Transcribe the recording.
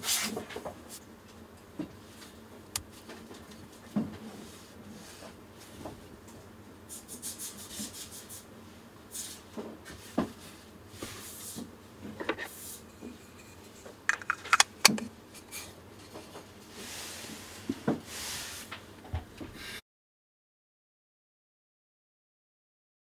フフフ。